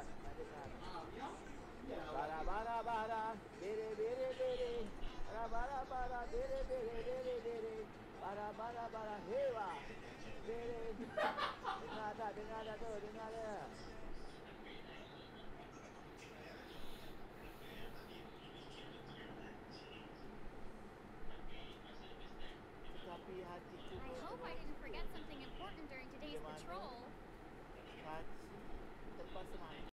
sekejap. Tak dengar. Bere bere bere. Bara bara bada bere bere bere bere. Bara bara bada hewa. Bere. Dengar tak? Dengar tak? Tapi hatiku I hope I didn't